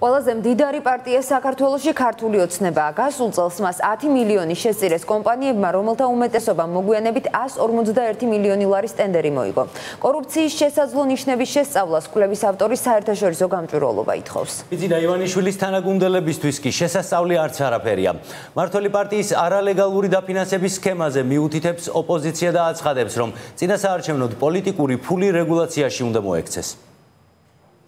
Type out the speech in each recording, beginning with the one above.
ყველაზე მდიდარი პარტია საქართველოსში ქართული ოცნებაა. გასულ წელს მას 10 მილიონი შესწირეს კომპანიებმა, რომელთა უმეტესობამ მოგვიანებით 151 მილიონი ლარის ტენდერი მოიგო. კორუფციის შესაძლო ნიშნების შესწავლას კვლევის ავტორის საერთაშორისო გამჭვირვალობა ითხოვს. ბიძინა ივანიშვილის თანაგუნდელებისთვის კი შესასწავლი არც არაფერია. მართველი პარტიის არალეგალური დაფინანსების სქემაზე მიუთითებს ოპოზიცია და აცხადებს, რომ წინასაარჩევნოდ პოლიტიკური ფული რეგულაციაში უნდა მოექცეს.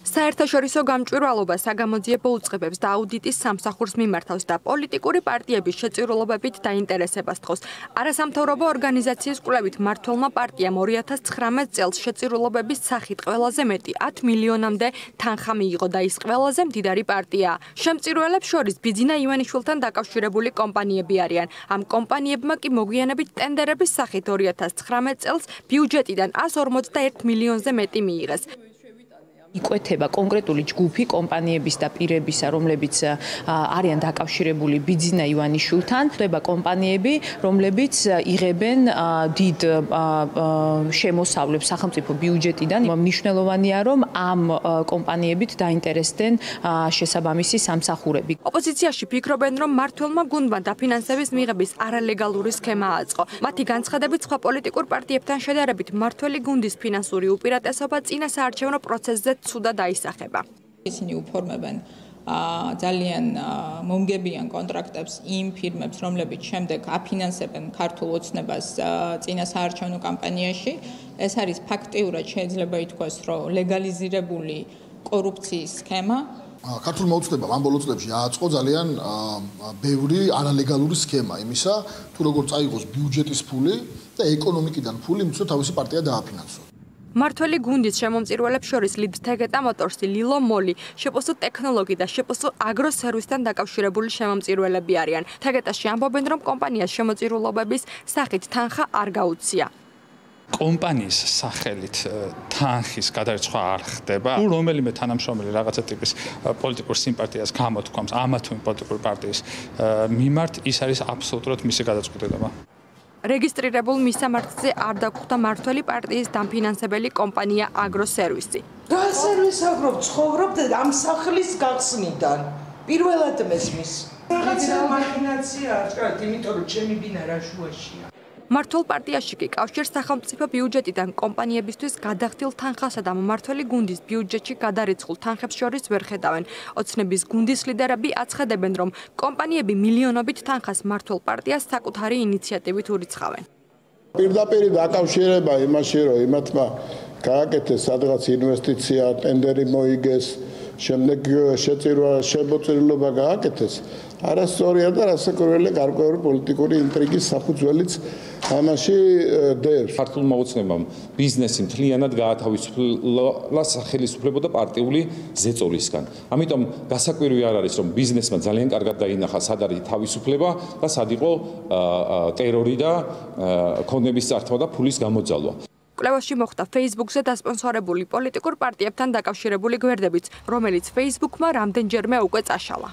საერთაშორისო გამჭვირვალობა საგამოძიებო უწყებებს და აუდიტის სამსახურს მიმართავს და პოლიტიკური პარტიების შეწირულობებით დაინტერესებას თხოვს. არასამთავრობო ორგანიზაციის კვლევით მართლმა პარტიამ 2019 წელს შეწირულობების სახით ყველაზე მეტი 10 მილიონამდე თანხა მიიღო და ის ყველაზე მდიდარი პარტია. შემწირულებს შორის ბიძინა ივანიშვილთან დაკავშირებული კომპანიები არიან. ამ კომპანიებმა კი მოგვიანებით ტენდერების სახით 2019 წელს ბიუჯეტიდან 151 მილიონზე მეტი მიიღეს. იკვეთება კონკრეტული ჯგუფი კომპანიების და პირებისა, რომლებიც არიან დაკავშირებული ბიძინა ივანიშვილთან, ხდება კომპანიები, რომლებიც იღებენ დიდ შემოსავლებს სახელმწიფო ბიუჯეტიდან. მნიშვნელოვანია, რომ ამ კომპანიებით დაინტერესდნენ შესაბამისი სამსახურები. ოპოზიციაში ფიქრობენ, რომ მართლმა გუნდმა დაფინანსების მიღების არალეგალური სქემა აწყო. მათი განცხადებით, სხვა პოლიტიკურ პარტიებთან შედარებით, მართველი გუნდის ფინანსური უპირატესობა წინასაარჩევნო პროცესზე ცუდად აისახება. ისინი უფორმებენ ა ძალიან მომგებიან კონტრაქტებს იმ ფირმებს, რომლებიც შემდეგ აფინანსებენ ქართულ ოცნებას წინა საარჩევნო კამპანიაში. ეს არის ფაქტიურად შეიძლება ითქვას, რომ ლეგალიზირებული კორუფციის სქემა. ქართულ მოუწოდებამ ამ ბოლო წლებში ააწყო ძალიან ბევრი არალეგალური სქემა იმისა, თუ როგორ წაიღოს ბიუჯეტის ფული და ეკონომიკიდან ფული, მიცო თავისი პარტია დააფინანსოს. მართველი გუნდის შემომწირველებს შორის ლიდ თეგეტა მოტორსი, ლილო მოლი, შეპოსო ტექნოლოგი და შეპოსო აგროსერვისთან დაკავშირებული შემომწირველები არიან. თეგეტაში ამბობენ, რომ კომპანიას შემოწირულობების სახით თანხა არ გაუწია. კომპანიის სახელით თანხის გადარიცხვა არ ხდება. თუ რომელიმე თანამშრომელი რაღაცა ტიპის პოლიტიკურ სიმპათიას გამოთქვამს ამა თუ იმ პოლიტიკურ პარტიის მიმართ, ის არის აბსოლუტურად მისი გადაწყვეტილება. რეგისტრირებულ მისამართზე არ დაგხვდა მართველი პარტიის დამფინანსებელი კომპანია აგროსერვისი. რა სერვისი აგრო ცხოვრობ ამ სახლის გახსნიდან? პირველად მესმის. რაღაცა მაქინაცია არ ჭრათ, იმიტომ რომ ჩემი ბინა რა მართლ პარტიაში კი კავშირ სახელმწიფო ბიუჯეტიდან კომპანიებისთვის გადახდილ თანხასა და მმართველი გუნდის ბიუჯეტში გადარიცხულ თანხებს შორის ვერ ხედავენ. ოცნების გუნდის ლიდერები აცხადებენ, რომ კომპანიები მილიონობით თანხას მართლ პარტიას საკუთარი ინიციატივით ურიცხავენ. პირდაპირ დაკავშირება იმაში, რომ იმათმა გააკეთეს სადღაც ინვესტიცია, ტენდერი მოიგეს, შემდეგ შეწირვა შემოწირულობა გააკეთეს, არასწორია და რასაკვირველია გარკვეული პოლიტიკური ინტრიგის საფუძველიც ამაში დევს. ქართულ მოუწნებამ ბიზნესი მთლიანად გაათავისუფლა სახელმწიფო და პარტიული ზეწოლისგან. ამიტომ გასაკვირი არ არის რომ ბიზნესმა ძალიან კარგად დაინახა სად არის თავისუფლება და სად იყო ტერორი და კონდების წართვა და ფულის გამოძალვა. კვლევაში მოხდა Facebook-ზე დასპონსორებული პოლიტიკურ პარტიებთან დაკავშირებული გვერდებიც, რომელიც Facebook-მა რამდენჯერმე უკვე წაშალა.